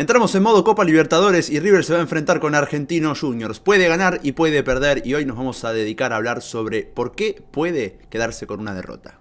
Entramos en modo Copa Libertadores y River se va a enfrentar con Argentino Juniors. Puede ganar y puede perder y hoy nos vamos a dedicar a hablar sobre por qué puede quedarse con una derrota.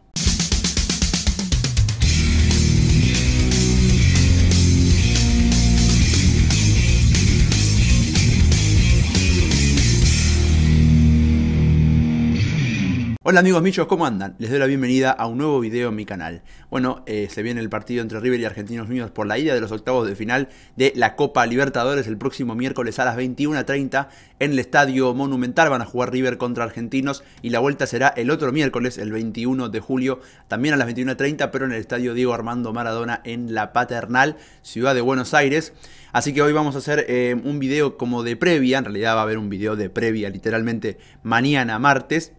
Hola amigos michos, ¿cómo andan? Les doy la bienvenida a un nuevo video en mi canal. Bueno, eh, se viene el partido entre River y Argentinos Juniors por la ida de los octavos de final de la Copa Libertadores el próximo miércoles a las 21.30 en el Estadio Monumental. Van a jugar River contra Argentinos y la vuelta será el otro miércoles, el 21 de julio, también a las 21.30, pero en el Estadio Diego Armando Maradona en La Paternal, ciudad de Buenos Aires. Así que hoy vamos a hacer eh, un video como de previa, en realidad va a haber un video de previa literalmente mañana martes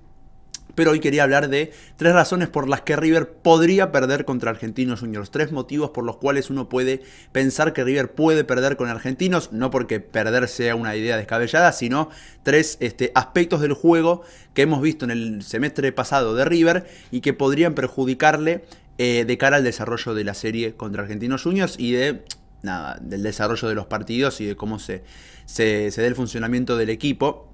pero hoy quería hablar de tres razones por las que River podría perder contra Argentinos Juniors. Tres motivos por los cuales uno puede pensar que River puede perder con Argentinos, no porque perder sea una idea descabellada, sino tres este, aspectos del juego que hemos visto en el semestre pasado de River y que podrían perjudicarle eh, de cara al desarrollo de la serie contra Argentinos Juniors y de nada, del desarrollo de los partidos y de cómo se, se, se dé el funcionamiento del equipo.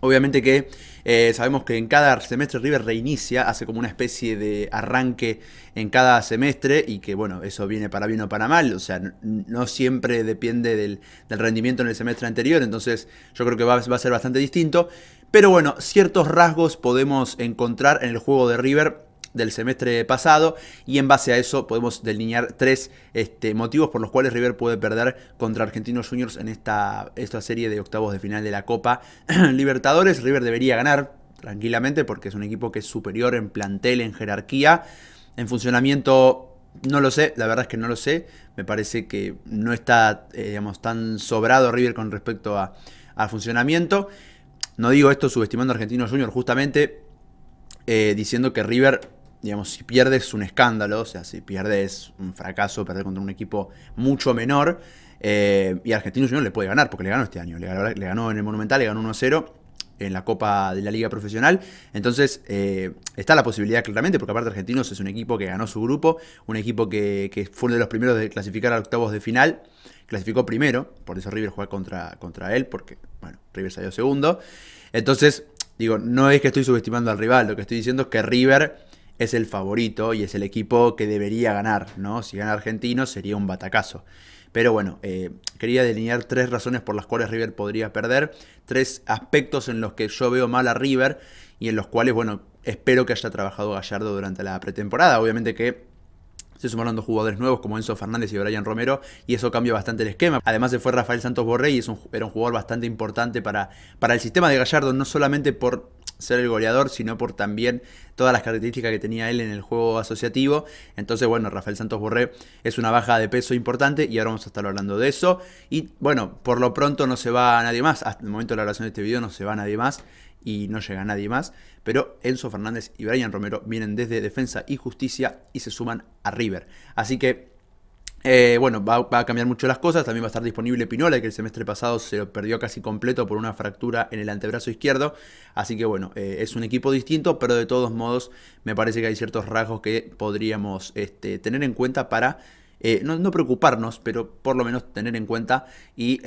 Obviamente que eh, sabemos que en cada semestre River reinicia, hace como una especie de arranque en cada semestre y que bueno, eso viene para bien o para mal, o sea, no siempre depende del, rendimiento en el semestre anterior, entonces yo creo que va a ser bastante distinto. Pero bueno, ciertos rasgos podemos encontrar en el juego de River del semestre pasado y en base a eso podemos delinear tres este, motivos por los cuales River puede perder contra Argentinos Juniors en esta, esta serie de octavos de final de la Copa Libertadores. River debería ganar tranquilamente porque es un equipo que es superior en plantel, en jerarquía, en funcionamiento no lo sé, la verdad es que no lo sé. Me parece que no está, eh, digamos, tan sobrado River con respecto a, funcionamiento. No digo esto subestimando a Argentinos Juniors, justamente eh, diciendo que River digamos, si pierdes es un escándalo, o sea, si pierdes un fracaso, perder contra un equipo mucho menor, eh, y Argentinos Juniors le puede ganar, porque le ganó este año, le ganó, en el Monumental, le ganó 1-0 en la Copa de la Liga Profesional. Entonces, eh, está la posibilidad claramente, porque aparte Argentinos es un equipo que ganó su grupo, un equipo que, fue uno de los primeros de clasificar a octavos de final, clasificó primero, por eso River juega contra, contra él, porque, bueno, River salió segundo. Entonces, digo, no es que estoy subestimando al rival, lo que estoy diciendo es que River es el favorito y es el equipo que debería ganar, ¿no? Si gana Argentino sería un batacazo. Pero bueno, eh, quería delinear tres razones por las cuales River podría perder, tres aspectos en los que yo veo mal a River y en los cuales, bueno, espero que haya trabajado Gallardo durante la pretemporada. Obviamente que se sumaron dos jugadores nuevos como Enzo Fernández y Brian Romero y eso cambia bastante el esquema. Además se fue Rafael Santos Borré y es era un jugador bastante importante para, para el sistema de Gallardo, no solamente por ser el goleador, sino por también todas las características que tenía él en el juego asociativo. Entonces, bueno, Rafael Santos Borré es una baja de peso importante y ahora vamos a estar hablando de eso. Y bueno, por lo pronto no se va nadie más. Hasta el momento de la grabación de este video no se va nadie más y no llega nadie más. Pero Enzo Fernández y Brian Romero vienen desde Defensa y Justicia y se suman a River. Así que eh, bueno, va, a cambiar mucho las cosas. También va a estar disponible Pinola, que el semestre pasado se lo perdió casi completo por una fractura en el antebrazo izquierdo. Así que bueno, eh, es un equipo distinto, pero de todos modos me parece que hay ciertos rasgos que podríamos este, tener en cuenta para eh, no, preocuparnos, pero por lo menos tener en cuenta y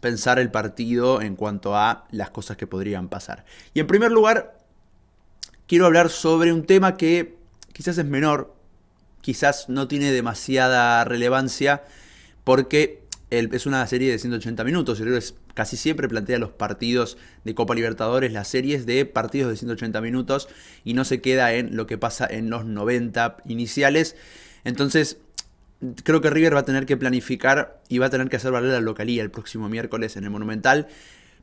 pensar el partido en cuanto a las cosas que podrían pasar. Y en primer lugar, quiero hablar sobre un tema que quizás es menor quizás no tiene demasiada relevancia porque es una serie de 180 minutos. El casi siempre plantea los partidos de Copa Libertadores, las series de partidos de 180 minutos y no se queda en lo que pasa en los 90 iniciales. Entonces, creo que River va a tener que planificar y va a tener que hacer valer la localía el próximo miércoles en el Monumental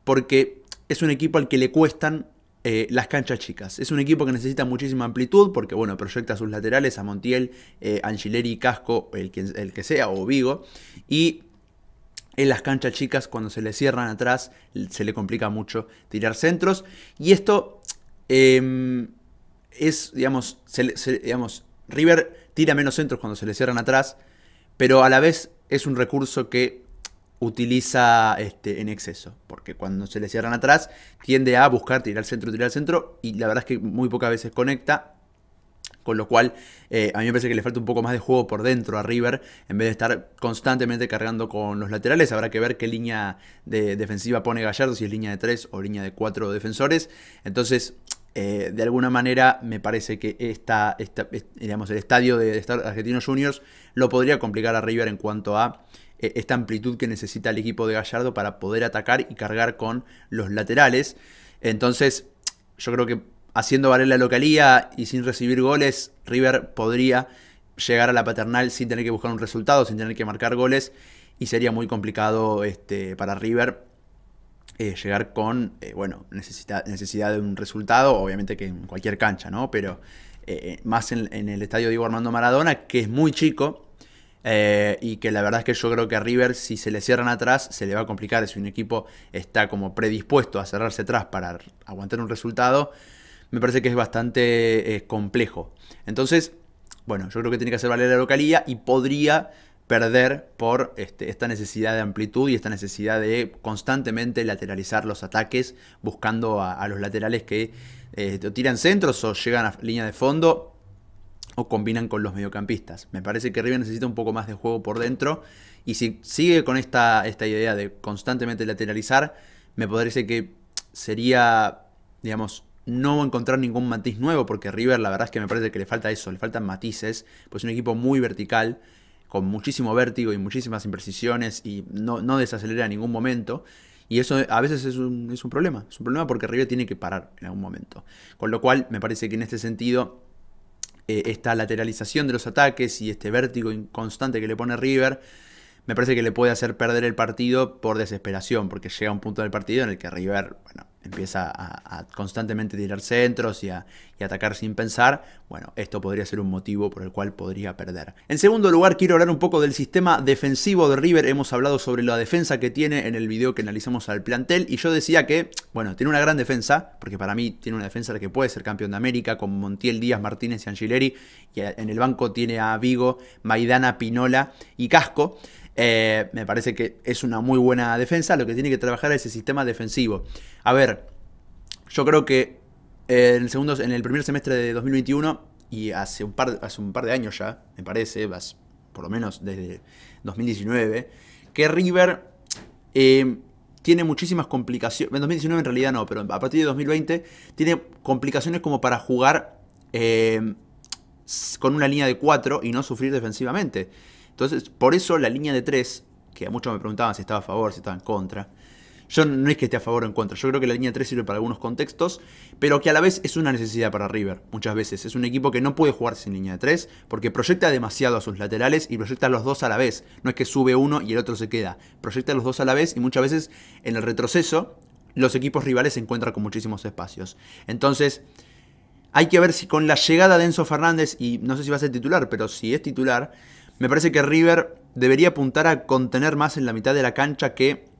porque es un equipo al que le cuestan eh, las canchas chicas. Es un equipo que necesita muchísima amplitud porque, bueno, proyecta sus laterales a Montiel, eh, Angileri, Casco, el que, el que sea, o Vigo. Y en las canchas chicas, cuando se le cierran atrás, se le complica mucho tirar centros. Y esto em, es, digamos, digamos, River tira menos centros cuando se le cierran atrás, pero a la vez es un recurso que utiliza este, en exceso, porque cuando se le cierran atrás tiende a buscar tirar al centro, tirar al centro, y la verdad es que muy pocas veces conecta. Con lo cual, eh, a mí me parece que le falta un poco más de juego por dentro a River, en vez de estar constantemente cargando con los laterales. Habrá que ver qué línea de defensiva pone Gallardo, si es línea de 3 o línea de 4 defensores. Entonces, eh, de alguna manera, me parece que esta, digamos, el estadio de, de Argentinos Juniors lo podría complicar a River en cuanto a esta amplitud que necesita el equipo de Gallardo para poder atacar y cargar con los laterales. Entonces, yo creo que haciendo valer la localía y sin recibir goles, River podría llegar a la paternal sin tener que buscar un resultado, sin tener que marcar goles, y sería muy complicado este, para River eh, llegar con, eh, bueno, necesidad, necesidad de un resultado, obviamente que en cualquier cancha, ¿no? Pero eh, más en, en, el estadio Diego Armando Maradona, que es muy chico, y que la verdad es que yo creo que a River, si se le cierran atrás, se le va a complicar. Si un equipo está como predispuesto a cerrarse atrás para aguantar un resultado, me parece que es bastante eh, complejo. Entonces, bueno, yo creo que tiene que hacer valer la localía y podría perder por este, esta necesidad de amplitud y esta necesidad de constantemente lateralizar los ataques, buscando a, los laterales que eh, tiran centros o llegan a línea de fondo o combinan con los mediocampistas. Me parece que River necesita un poco más de juego por dentro y si sigue con esta, esta idea de constantemente lateralizar, me parece que sería, digamos, no encontrar ningún matiz nuevo, porque River la verdad es que me parece que le falta eso, le faltan matices, pues es un equipo muy vertical, con muchísimo vértigo y muchísimas imprecisiones y no, no desacelera en ningún momento. Y eso a veces es un, es un, problema, es un problema porque River tiene que parar en algún momento. Con lo cual me parece que en este sentido eh, esta lateralización de los ataques y este vértigo constante que le pone River me parece que le puede hacer perder el partido por desesperación, porque llega un punto del partido en el que River, bueno, empieza a, constantemente tirar centros y a, atacar sin pensar, bueno, esto podría ser un motivo por el cual podría perder. En segundo lugar, quiero hablar un poco del sistema defensivo de River. Hemos hablado sobre la defensa que tiene en el video que analizamos al plantel y yo decía que, bueno, tiene una gran defensa, porque para mí tiene una defensa que puede ser campeón de América, con Montiel Díaz, Martínez y Angileri, y en el banco tiene a Vigo, Maidana, Pinola y Casco. Eh, me parece que es una muy buena defensa. Lo que tiene que trabajar es el sistema defensivo. A ver, yo creo que en el, en el primer semestre de 2021 y hace un par, hace un par de años ya, me parece, por lo menos desde 2019, que River eh, tiene muchísimas complicaciones. En 2019 en realidad no, pero a partir de 2020 tiene complicaciones como para jugar eh, con una línea de 4 y no sufrir defensivamente. Entonces, por eso la línea de 3, que a muchos me preguntaban si estaba a favor, si estaba en contra. Yo no es que esté a favor o en contra, yo creo que la línea de 3 sirve para algunos contextos, pero que a la vez es una necesidad para River, muchas veces. Es un equipo que no puede jugar sin línea de 3 porque proyecta demasiado a sus laterales y proyecta los dos a la vez. No es que sube uno y el otro se queda, proyecta los dos a la vez y muchas veces en el retroceso los equipos rivales se encuentran con muchísimos espacios. Entonces, hay que ver si con la llegada de Enzo Fernández, y no sé si va a ser titular, pero si es titular, me parece que River debería apuntar a contener más en la mitad de la cancha que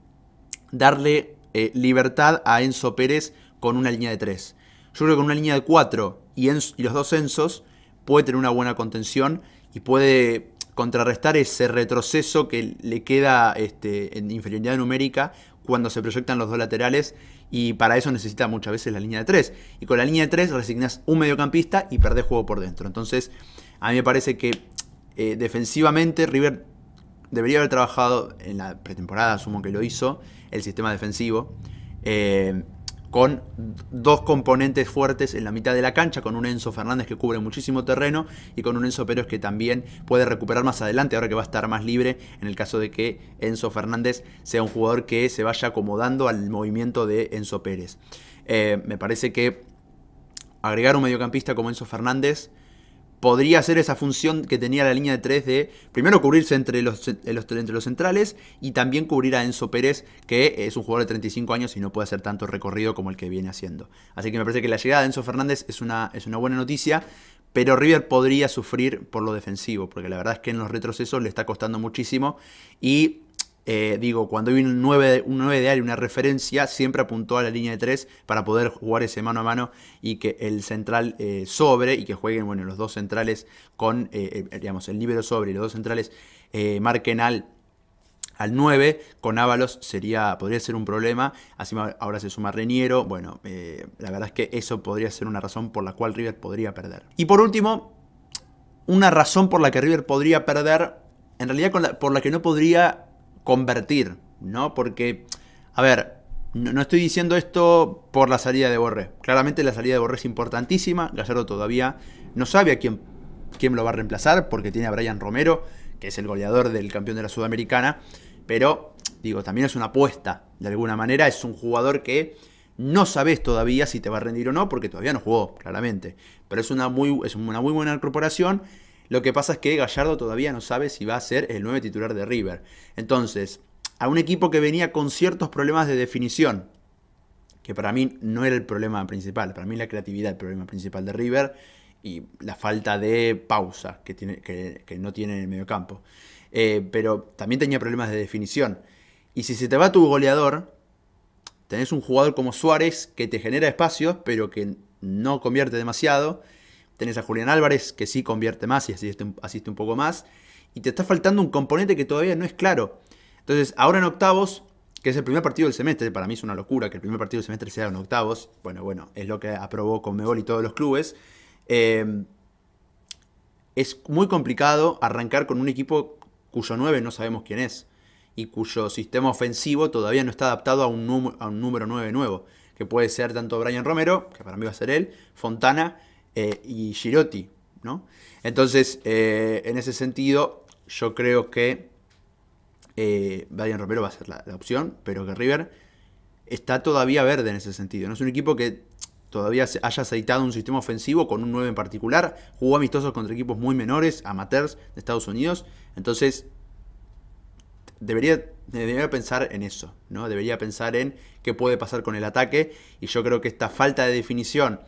darle eh, libertad a Enzo Pérez con una línea de 3. Yo creo que con una línea de 4 y, los dos Enzos puede tener una buena contención y puede contrarrestar ese retroceso que le queda este, en inferioridad numérica cuando se proyectan los dos laterales y para eso necesita muchas veces la línea de 3. Y con la línea de 3 resignas un mediocampista y perdés juego por dentro. Entonces, a mí me parece que eh, defensivamente, River debería haber trabajado en la pretemporada, asumo que lo hizo, el sistema defensivo, eh, con dos componentes fuertes en la mitad de la cancha, con un Enzo Fernández que cubre muchísimo terreno y con un Enzo Pérez que también puede recuperar más adelante, ahora que va a estar más libre, en el caso de que Enzo Fernández sea un jugador que se vaya acomodando al movimiento de Enzo Pérez. Eh, me parece que agregar un mediocampista como Enzo Fernández podría hacer esa función que tenía la línea de 3 de primero cubrirse entre los, entre los centrales y también cubrir a Enzo Pérez, que es un jugador de 35 años y no puede hacer tanto recorrido como el que viene haciendo. Así que me parece que la llegada de Enzo Fernández es una, es una buena noticia, pero River podría sufrir por lo defensivo, porque la verdad es que en los retrocesos le está costando muchísimo y eh, digo, cuando hay un 9, un 9 de área, una referencia, siempre apuntó a la línea de 3 para poder jugar ese mano a mano y que el central eh, sobre y que jueguen bueno, los dos centrales con, eh, digamos, el libero sobre y los dos centrales marquen al, al 9, con Ábalos sería, podría ser un problema, así ahora se suma Reñero, bueno, la verdad es que eso podría ser una razón por la cual River podría perder. Y por último, una razón por la que River podría perder, en realidad por la que no podría convertir, ¿no? Porque, a ver, no, estoy diciendo esto por la salida de Borré. Claramente la salida de Borré es importantísima. Gallardo todavía no sabe a quién, quién lo va a reemplazar porque tiene a Brian Romero, que es el goleador del campeón de la Sudamericana. Pero, digo, también es una apuesta. De alguna manera es un jugador que no sabes todavía si te va a rendir o no porque todavía no jugó, claramente. Pero es una muy, es una muy buena incorporación. Lo que pasa es que Gallardo todavía no sabe si va a ser el nuevo titular de River. Entonces, a un equipo que venía con ciertos problemas de definición, que para mí no era el problema principal, para mí la creatividad el problema principal de River y la falta de pausa que, tiene, que, no tiene en el mediocampo. Eh, pero también tenía problemas de definición. Y si se te va tu goleador, tenés un jugador como Suárez que te genera espacios, pero que no convierte demasiado. Tenés a Julián Álvarez que sí convierte más y asiste, asiste un poco más. Y te está faltando un componente que todavía no es claro. Entonces, ahora en octavos, que es el primer partido del semestre, para mí es una locura que el primer partido del semestre sea en octavos. Bueno, bueno, es lo que aprobó Conmebol y todos los clubes. Eh, es muy complicado arrancar con un equipo cuyo 9 no sabemos quién es y cuyo sistema ofensivo todavía no está adaptado a un, a un número 9 nuevo, que puede ser tanto Brian Romero, que para mí va a ser él, Fontana eh, y Girotti, ¿no? Entonces, eh, en ese sentido, yo creo que eh, Romero va a ser la, opción, pero que River está todavía verde en ese sentido. No es un equipo que todavía haya aceitado un sistema ofensivo con un 9 en particular. Jugó amistosos contra equipos muy menores, amateurs de Estados Unidos. Entonces, debería, debería pensar en eso, ¿no? Debería pensar en qué puede pasar con el ataque. Y yo creo que esta falta de definición,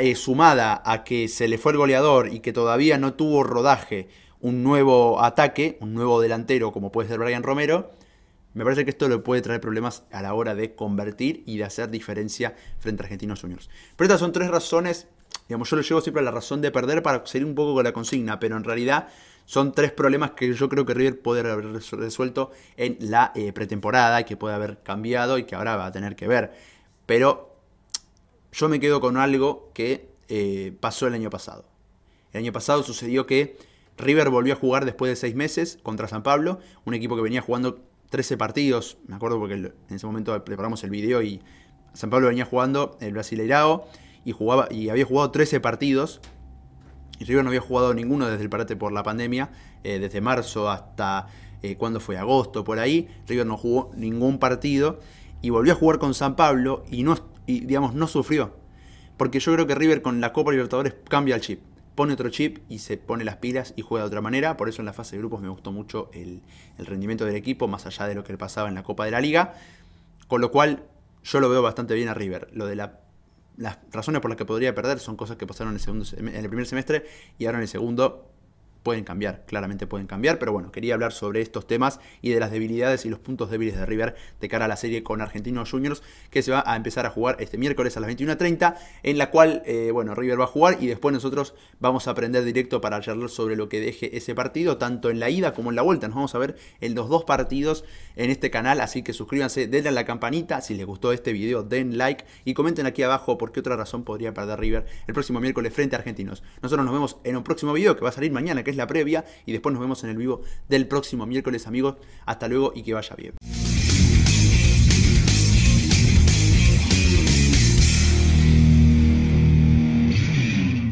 eh, sumada a que se le fue el goleador y que todavía no tuvo rodaje un nuevo ataque, un nuevo delantero como puede ser Brian Romero, me parece que esto le puede traer problemas a la hora de convertir y de hacer diferencia frente a Argentinos Juniors. Pero estas son tres razones, digamos, yo le llevo siempre a la razón de perder para seguir un poco con la consigna, pero en realidad son tres problemas que yo creo que River puede haber resuelto en la eh, pretemporada, que puede haber cambiado y que ahora va a tener que ver. Pero yo me quedo con algo que eh, pasó el año pasado. El año pasado sucedió que River volvió a jugar después de seis meses contra San Pablo, un equipo que venía jugando 13 partidos, me acuerdo porque en ese momento preparamos el video y San Pablo venía jugando el Brasileirao y, jugaba, y había jugado 13 partidos. Y River no había jugado ninguno desde el parate por la pandemia, eh, desde marzo hasta eh, cuando fue agosto, por ahí, River no jugó ningún partido y volvió a jugar con San Pablo y, no, y digamos, no sufrió. Porque yo creo que River con la Copa Libertadores cambia el chip pone otro chip y se pone las pilas y juega de otra manera. Por eso en la fase de grupos me gustó mucho el, rendimiento del equipo, más allá de lo que le pasaba en la Copa de la Liga. Con lo cual yo lo veo bastante bien a River. Lo de las razones por las que podría perder son cosas que pasaron en el, segundo, en el primer semestre y ahora en el segundo pueden cambiar, claramente pueden cambiar, pero bueno, quería hablar sobre estos temas y de las debilidades y los puntos débiles de River de cara a la serie con Argentinos Juniors que se va a empezar a jugar este miércoles a las 21.30, en la cual, eh, bueno, River va a jugar y después nosotros vamos a aprender directo para charlar sobre lo que deje ese partido, tanto en la ida como en la vuelta. Nos vamos a ver en los dos partidos en este canal, así que suscríbanse, denle a la campanita, si les gustó este video, den like y comenten aquí abajo por qué otra razón podría perder River el próximo miércoles frente a Argentinos. Nosotros nos vemos en un próximo video que va a salir mañana, es la previa, y después nos vemos en el vivo del próximo miércoles, amigos. Hasta luego y que vaya bien.